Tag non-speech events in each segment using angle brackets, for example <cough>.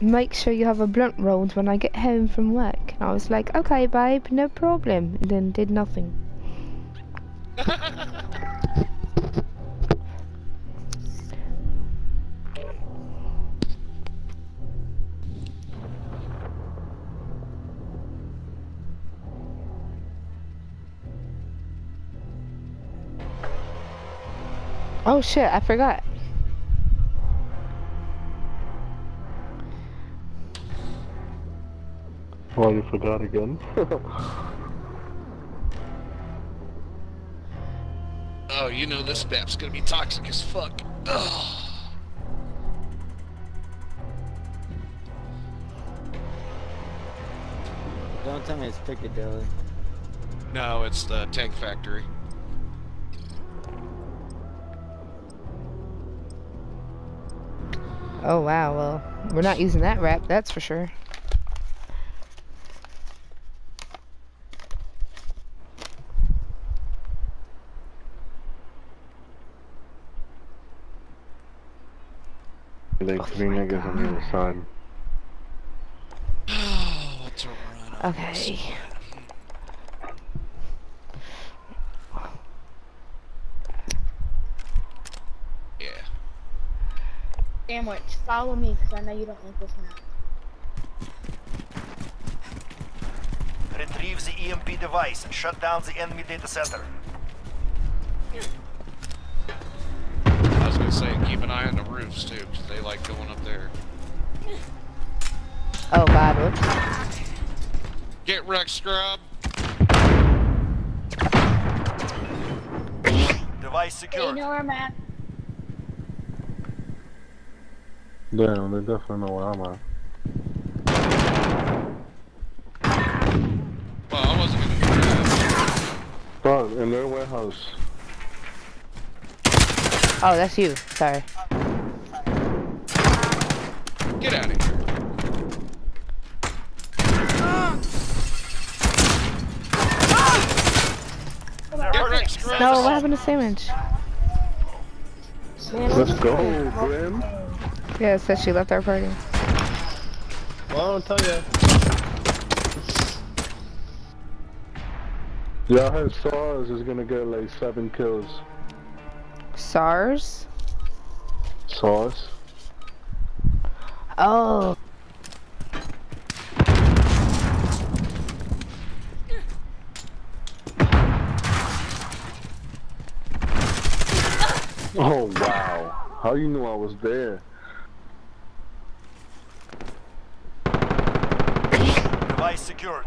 make sure you have a blunt rolled when I get home from work. And I was like, okay, babe, no problem. And then did nothing. Oh shit, I forgot. Oh, you forgot again? <laughs> Oh, you know this map's gonna be toxic as fuck. Ugh. <sighs> Don't tell me it's Piccadilly. No, it's the tank factory. Oh wow, well, we're not using that wrap, that's for sure. Like Oh three my niggas on the other side. <sighs> What's a run on this Okay. Yeah. Sandwich, follow me because I know you don't like this map. Retrieve the EMP device and shut down the enemy data center. I was gonna say, keep an eye on the roofs too, 'cause they like going up there. Oh god, whoops. Get wrecked, scrub! Device Hey, you know where I'm at? Damn, they definitely know where I'm at. Well, I wasn't gonna do that. Fuck, in their warehouse. Oh, that's you. Sorry. Get out of here. Get wrecked, scrub! No, what happened to sandwich? Let's go, Grim. Yeah, it said she left our party. Well, I don't tell you. Yeah, I heard SARS is gonna get like seven kills. SARS? SARS? Oh. <laughs> Oh wow. How you knew I was there? Device secured.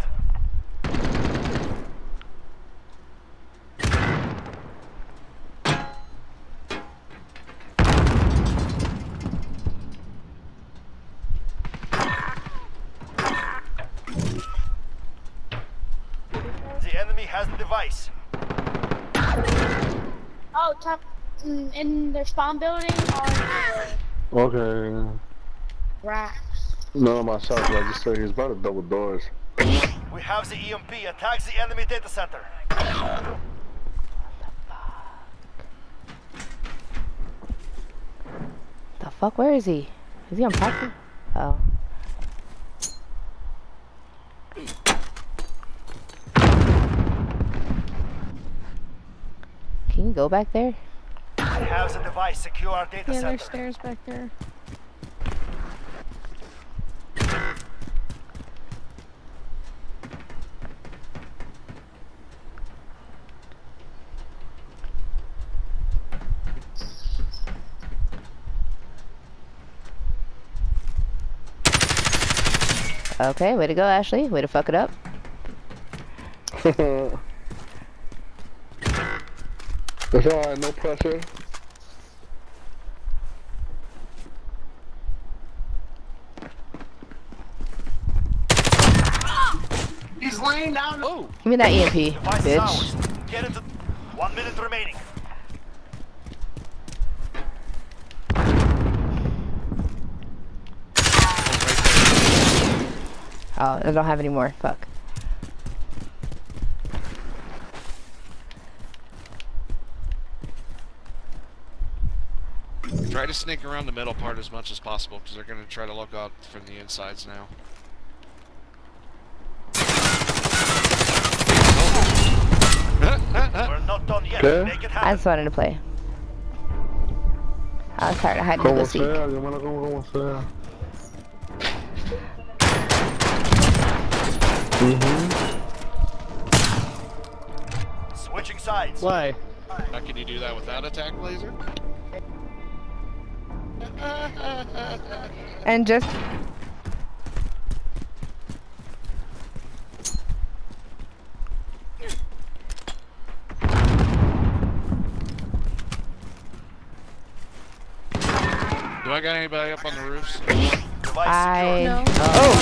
The enemy has the device. Oh, top mm, in their spawn building are Okay. racks. No, myself, I just said he's about to double doors. We have the EMP. Attack the enemy data center. The fuck? Where is he? Is he on parking? Oh. Can you go back there? We have the device. Secure our data Yeah, center. there's stairs back there. Okay, way to go, Ashley. Way to fuck it up. <laughs> It's alright, uh, no pressure. Laying down. Oh! Give me that EMP, Device bitch. Get into. One minute remaining. Oh, I don't have any more. Fuck. Try to to sneak around the middle part as much as possible because they're going to try to look out from the insides now. We're not done yet. Okay. Make it I happen. just wanted to play. I was tired. of had to go Como seek. sea, dímelo como, como sea. Mhm. Switching sides. Why? How can you do that without attack laser? And just Do I got anybody up on the roofs? I. No. Oh.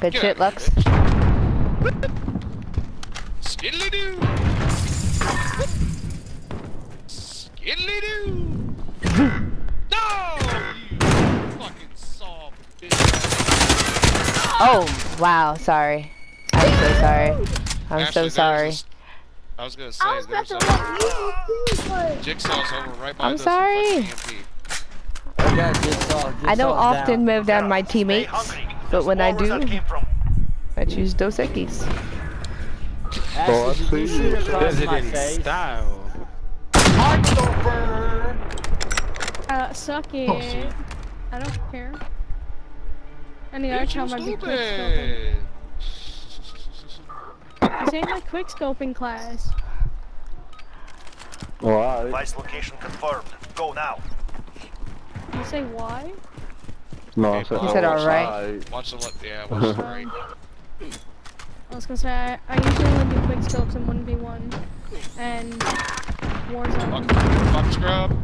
Good Get shit, out Lux. of. Skiddly doo. Skiddly doo. no! You fucking saw bitch. Oh, wow. Sorry. I'm so sorry. I'm Actually, so there's sorry. This- I was gonna say, I was about there's to a let you do it. jigsaw's over right by I'm sorry. fucking I got Jigsaw. I don't often down. move down my teammates, but when I do, that came from. I choose Dos Equis. Oh, I Ashley, you see shoot you. across my face? style. Uh, suck it. I don't care. Any other Bitch, you time I'd be quick scoping. stupid. This ain't my quick scoping class. Alright. Device location confirmed. Go now. You say why? No, I said, You said alright. <laughs> alright. Watch the left. Yeah, watch the right. I was gonna say I, I usually only do quick scopes in 1v1 and Fuck, Warzone. fuck scrub.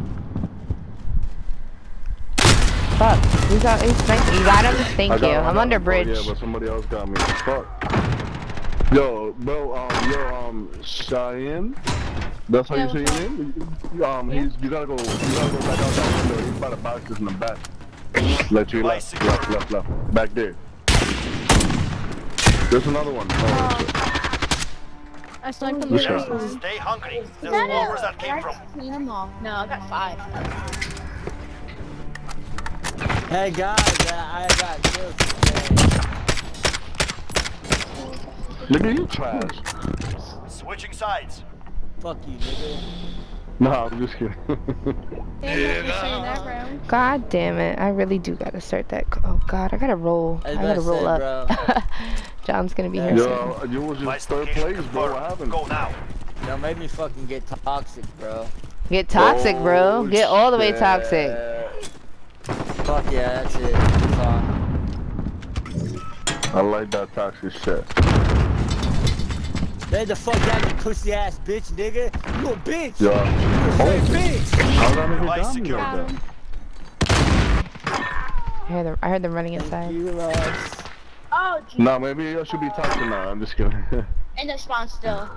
Fuck. He's got, he's thank you. got him? Thank I you. got I I'm got under him. Oh, bridge. yeah, but somebody else got me. Fuck. Yo, bro, um, yo, um, Cheyenne. That's how Yeah, you say what's your name? Um, Yeah. he's, you gotta go, you gotta go back out that window. He's by the boxes in the back. Let you left, left, left, left. Back there. There's another one. Oh, shit. I sniped him Which the one? Stay hungry. There's more where that came from. No, I got five. Hey guys, I, I got kills today. Nigga, you trash. Switching sides. Fuck you, nigga. Nah, I'm just kidding. <laughs> Damn it, you're saying that round. God damn it. I really do gotta start that. Oh god, I gotta roll. I I gotta roll say, up. <laughs> John's gonna be here soon. Yo, you was Device just third place, bro. What confirmed. happened? Go now. Don't make me fucking get toxic, bro. Get toxic, bro. Oh, Get all the way toxic. Fuck yeah, that's it. It's. I like that toxic shit. Lay the fuck down, you pussy ass bitch, nigga. You a bitch. Yo, You a straight oh. bitch. how's that nigga Device got me secure. like Got that? I heard them, I heard them running Thank inside. you, Lex. Oh, Nah, maybe I should be talking now. I'm just kidding. <laughs> In the spawn still.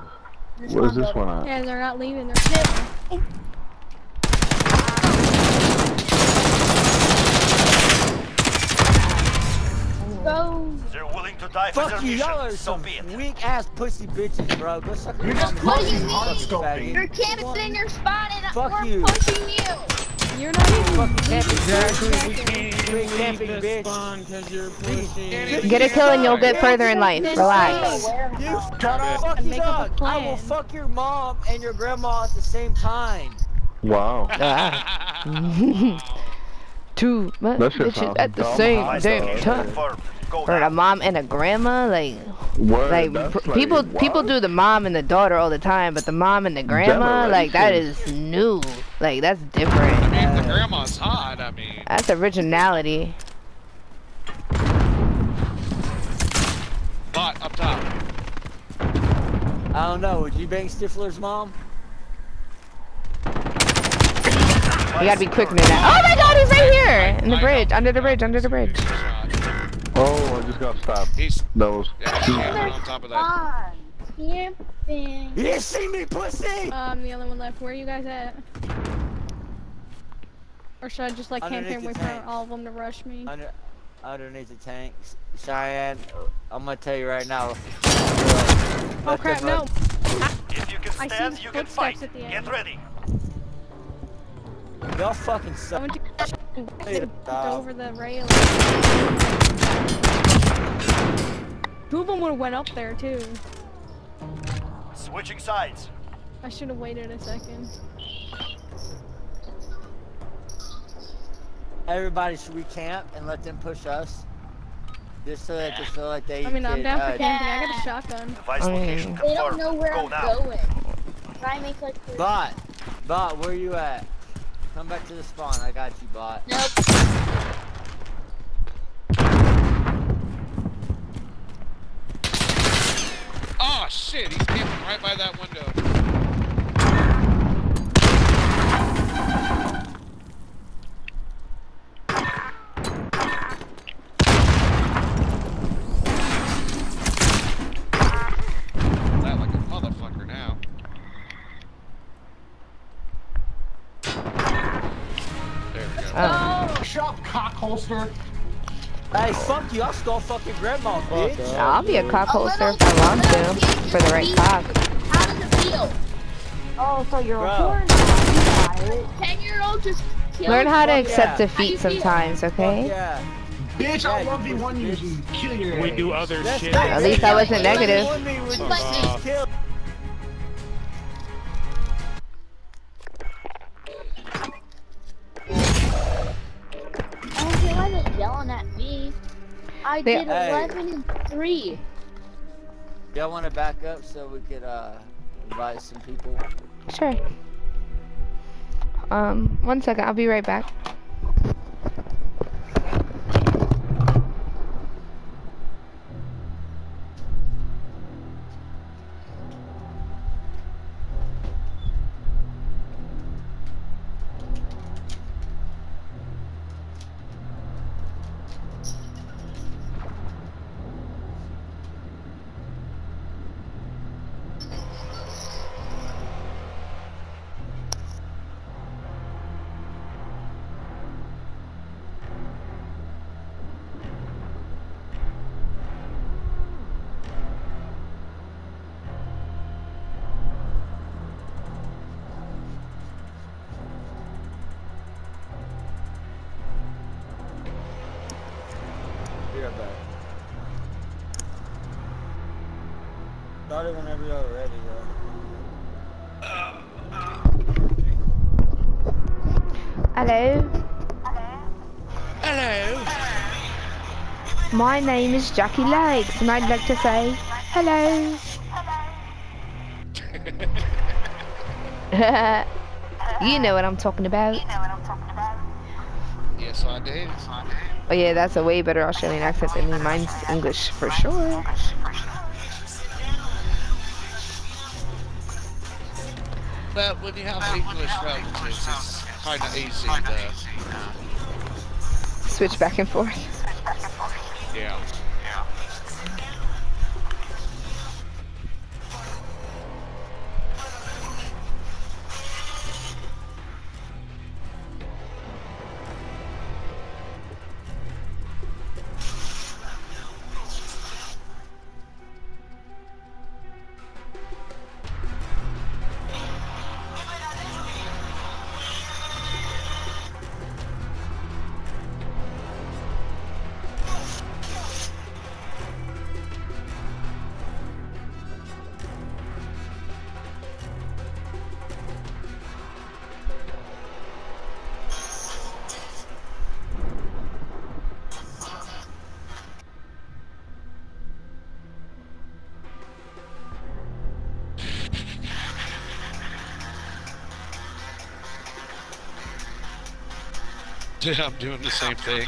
The Where's spawn this building. one at? Yeah, they're not leaving. They're staying. Go. They're willing to die Fuck you, y'all are so some weak ass pussy bitches, bro. Go suck your You're just mom, pushing you hard fucking scoping. faggot. You're canvassing your spot and Fuck we're you. pushing you. You're not even Fucking camping, Exactly, we can't You leave camping, the bitch. spawn because you're pushing. Get a kill and you'll get further in life. Relax. You shut up, fuck you, up dog. I will fuck your mom and your grandma at the same time. Wow. <laughs> <laughs> Two mu- bitches at the same damn time. Confirmed. Go Or a mom and a grandma, like, Word, like that's like, people what? people do the mom and the daughter all the time, but the mom and the grandma, like that is new. Like that's different. I different. mean, the grandma's hot. I mean, That's originality. but up top. I don't know. Would you bang Stifler's mom? You gotta be quick, Nina. Oh my God, he's right here in the I bridge, under the bridge, under the bridge. He's a shot. Oh, I just got stopped. He's That was. yeah, he's on top of that. Camping. You see me, pussy! Um, the other one left. Where are you guys at? Or should I just like camp here Underneath and the wait for all of them to rush me? Under, underneath the tanks. Cheyenne, I'm gonna tell you right now. Oh crap, no. If you can I see stand, his you can footsteps fight. at the end. Get ready. Y'all fucking I suck. went to Hey, <laughs> jumped over the rail. <laughs> Two of them would have went up there too. Switching sides. I should have waited a second. Everybody should recamp and let them push us? Just so that they feel like they I mean, I'm down uh, for camping. I got a shotgun. Device I mean- location They don't know where Go I'm now. going. Try make like the- Bot, bot, where are you at? Come back to the spawn. I got you, bot. Nope. Oh shit, he's camping right by that window. That like a motherfucker now. There we go. Oh. Shut up, cock holster. Hey, fuck you! I'll stole fucking grandma, bitch. I'll be a cock holster if I want to, for the right beat cock. me. How does it feel? Oh, so you're Bro. a porn star. You got it. Ten year old just killed Learn how to Fuck accept yeah. defeat How you feel? sometimes, okay? yeah. Bitch, Yeah, I'll you love you one you kill your We do other That's shit. At least I wasn't negative. warned me when you But- just killed. I don't care why they're yelling at me. I They- did Hey. 11 and 3. Y'all want to back up so we could uh invite some people? Sure. Um, one second, I'll be right back. Start it whenever you're ready, Hello. Hello. My name is Jackie Legs, and I'd like to say hello. <laughs> you know what I'm talking about. you know what i'm talking about Yes, I do. Oh yeah, that's a way better Australian accent than me. Mine's English for sure. But when you have English relatives, it's kind of easy to. Switch back and forth. Yeah. <laughs> I'm doing the same thing.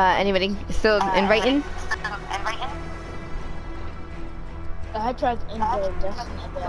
Uh, anybody? Still inviting? I tried to enter Destiny, but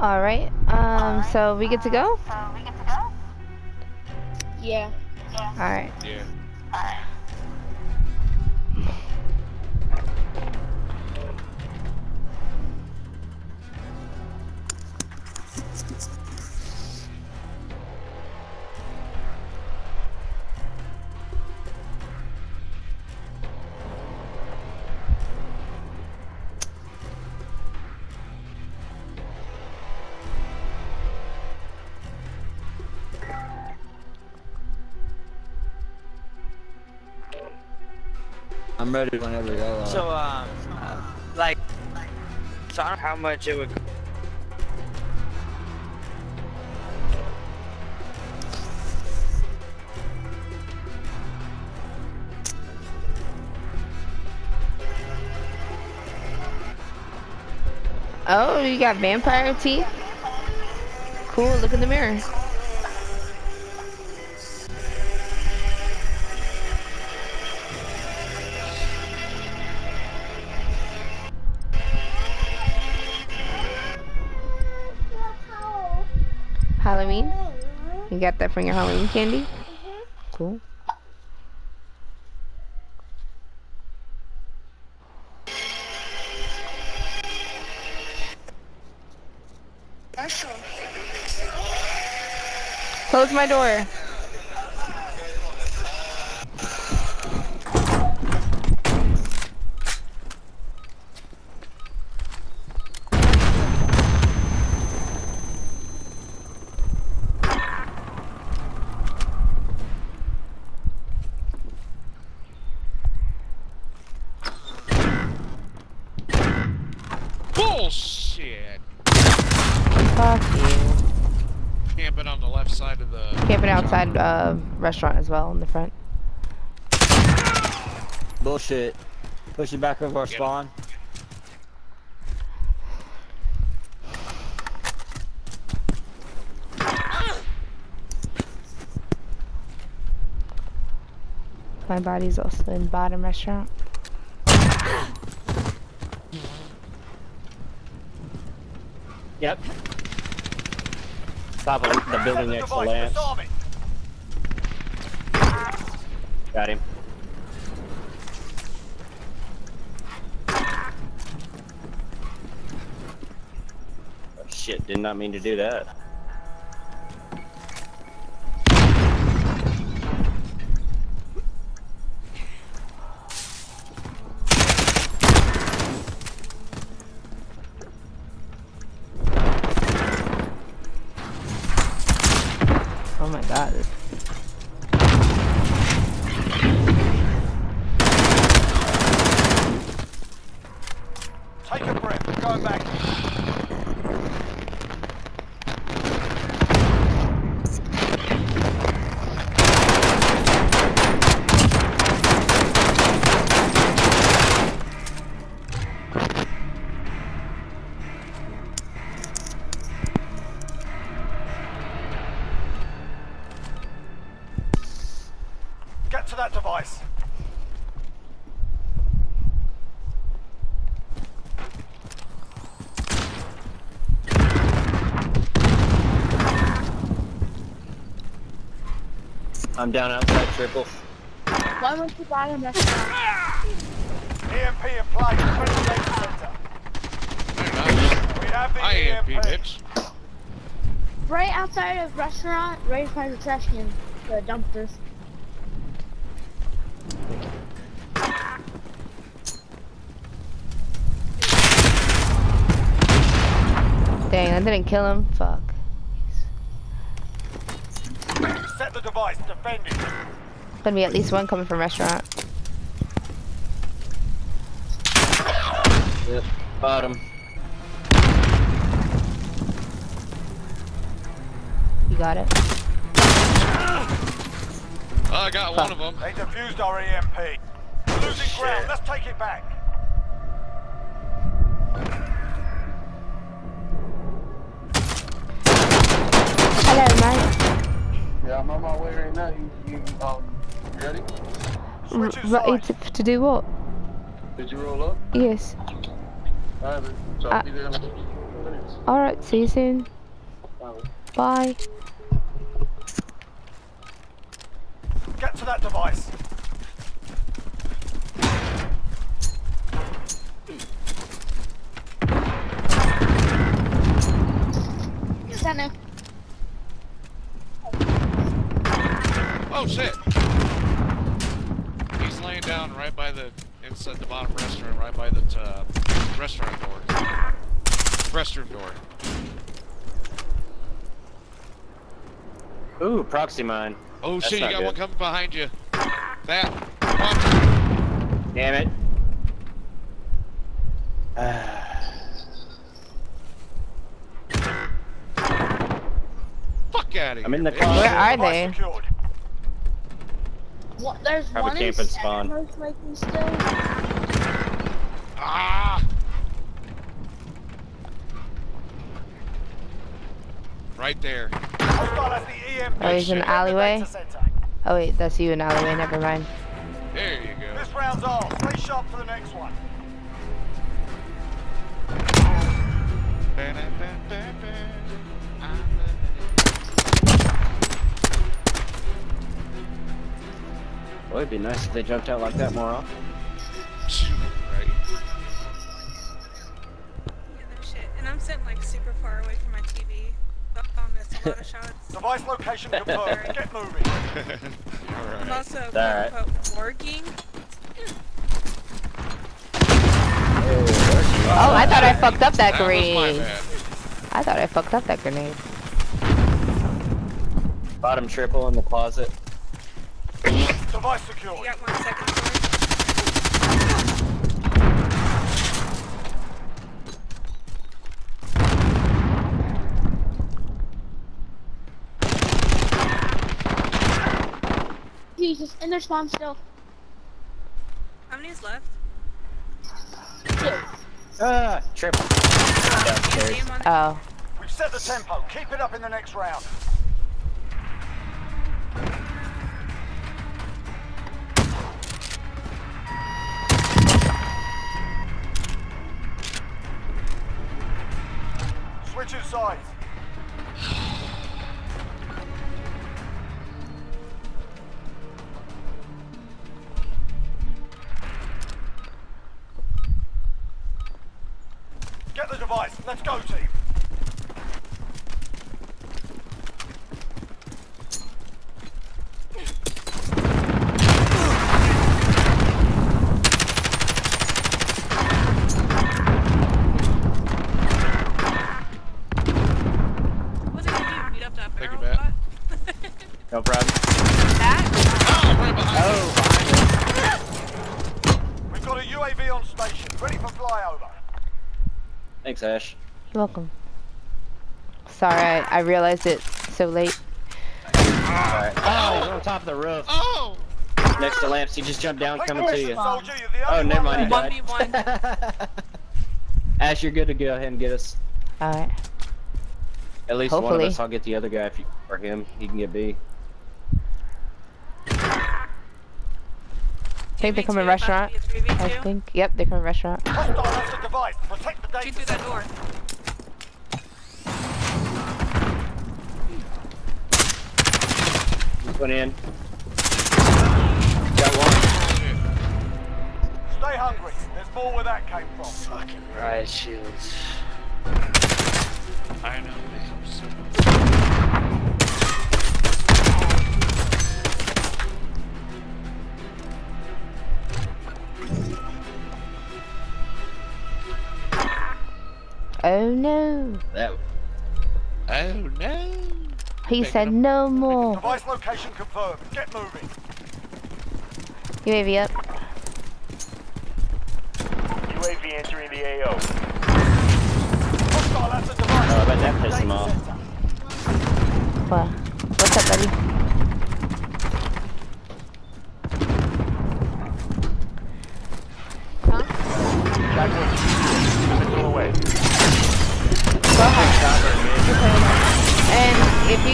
I'm not sure. Yeah. All right. Um, so we get to go. Yeah. Yeah. All right. Yeah. I'm ready whenever y'all are. So, um, uh, like, so I don't know how much it would. Oh, you got vampire teeth. Cool. Look in the mirror. You got that from your Halloween candy? Mm-hmm. Cool. Close my door. Bullshit! Fuck you. Camping on the left side of the. Camping outside uh, restaurant as well in the front. Bullshit. Pushing back over our Get 'em. spawn. My body's also in bottom restaurant. Yep. Top of the building next to Lance. Got him. Oh, shit, did not mean to do that. My god. I'm down outside triple. Why won't you buy a restaurant? EMP in play. Defend the data center. We have the I am EMP. bitch. Right outside of restaurant, right by the trash can, the dumpsters. Dang, I didn't kill him. Fuck. Set the device. Defend it. Gonna be at least one coming from restaurant. Yep. Bottom. You got it. Oh, I got one of them. They defused our EMP. Losing ground. Let's take it back. Hello, mate. Yeah, I'm on my way right now. You, you, um, you ready? Switch R- your ready to, to do what? Did you roll up? Yes. Alright, so Uh, I'll be there in a few minutes. Alright, see you soon. Alright. Bye. Get to that device. Center. Oh shit! He's laying down right by the inside the bottom restaurant, right by the uh, restaurant door, restroom door. Ooh, proxy mine. Oh That's shit! You got good. one coming behind you. That. One. Damn it. <sighs> Fuck out of here. I'm in the bitch. closet. Where are they? secured. What, there's Probably one in camping center, spawn. most likely still. Ah! Right there. Hostile has the EMP. Oh, he's in the alleyway? Oh wait, that's you in alleyway. Never mind. There you go. This round's off. Stay sharp for the next one. Boy, it'd be nice if they jumped out like that more often. Right. Yeah, no shit. And I'm sitting like super far away from my TV. So I'll miss a lot of shots. Device location <laughs> confirmed. Get moving. <laughs> I'm also quote alright. unquote working. Oh, oh I thought I fucked up that That was grenade. I thought I fucked up that grenade. Bottom triple in the closet. Device You secured. got one second for it. Jesus, in their spawn still. How many is left? Two. Ah, triple. Do you Downstairs. see him on the Oh. We've set the tempo. Keep it up in the next round. Switching sides. Get the device. Let's go, team. What's it gonna do? Beat up that Take barrel it back. bot? UAV on station, ready for flyover. Thanks, Ash. You're welcome. Sorry, I, I realized it so late. Alright. Oh, he's on top of the roof. Oh! Next to Lamps, he just jumped down, coming to you. Soldier, Oh, never one mind, he died. <laughs> Ash, you're good to go ahead and get us. Alright. At least one of us. I'll get the other guy if you, or him. He can get B. I think they come in restaurant. I think. Yep, they come in restaurant. Hostile has the device. Protect the data Shoot through that door. Went in. Got one. Stay hungry. There's more where that came from. Fucking riot shields. I know, man. So... Oh no. That. Oh no! He said no more. Device location confirmed. Get moving. UAV up. UAV entering the AO. Hostile has the device. Oh, I bet that pissed him off. What? What's up, buddy?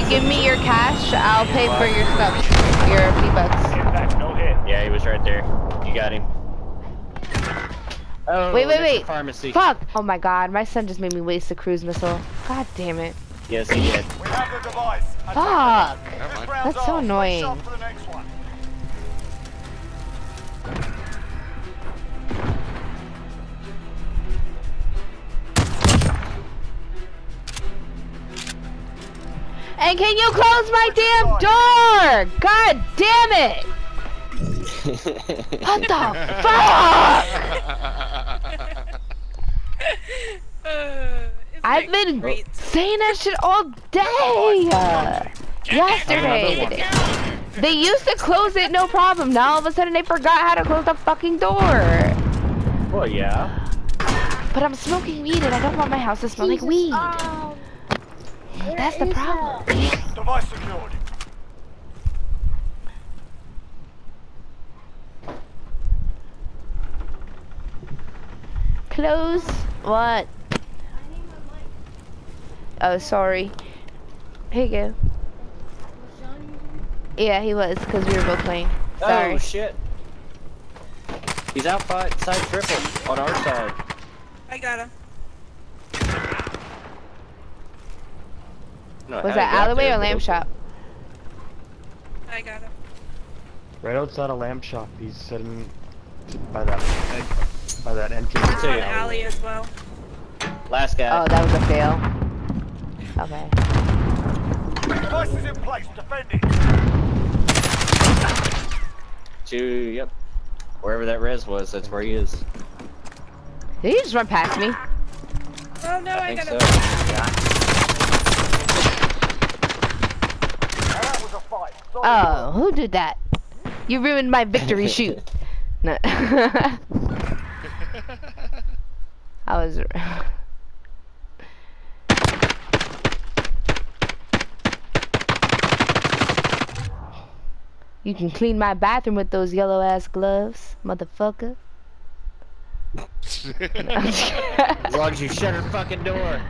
Give me your cash, I'll pay for your stuff. Your P-Bucks. Impact, no hit. Yeah, he was right there. You got him. Oh, Wait, wait, wait. Pharmacy. Fuck! Oh my god, my son just made me waste the cruise missile. God damn it. Yes, he did. We have the device. Fuck! This Never mind. round's That's so annoying. And can you close my damn door? God damn it! <laughs> What the fuck? Uh, <laughs> I've been saying that shit all day. Uh, yesterday. They used to close it no problem. Now all of a sudden they forgot how to close the fucking door. well, yeah. But I'm smoking weed and I don't want my house to smell like weed. Um, That's the problem. Uh, Device secured. Close. What? Oh, sorry. Here you go. Yeah, he was, because we were both playing. Oh, sorry. Oh shit. He's out by side triple on our side. I got him. No, was that alleyway or but lamb shop? I got him. Right outside a lamb shop. He's sitting by that by that entrance. There's to one alley as well. Last guy. Oh, that was a fail. Okay. Device is in place. Defend it. Two, yep. Wherever that res was, that's where he is. Did he just run past me? Oh no, I, I got so. him. Now that was a fight. Solid Oh, who did that? You ruined my victory <laughs> shoot. No. <laughs> I was. <sighs> You can clean my bathroom with those yellow ass gloves, motherfucker. <laughs> As long as you shut her fucking door.